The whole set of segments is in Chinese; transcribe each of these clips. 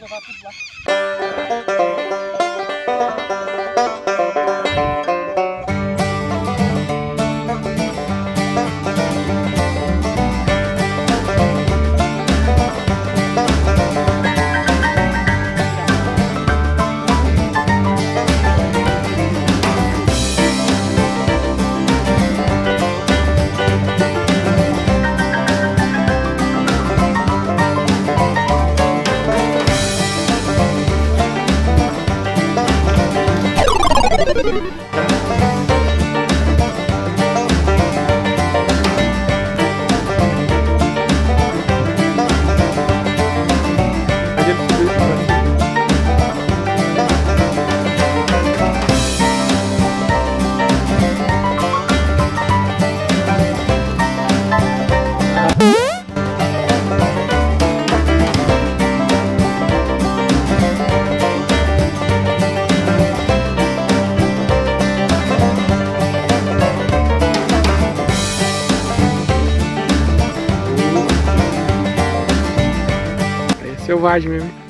好吧，不急。Selvagem mesmo.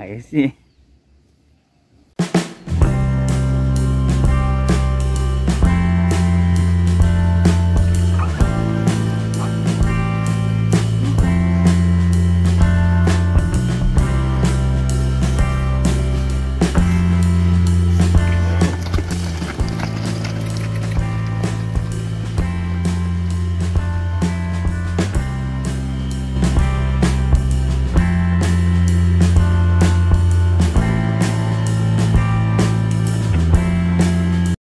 打游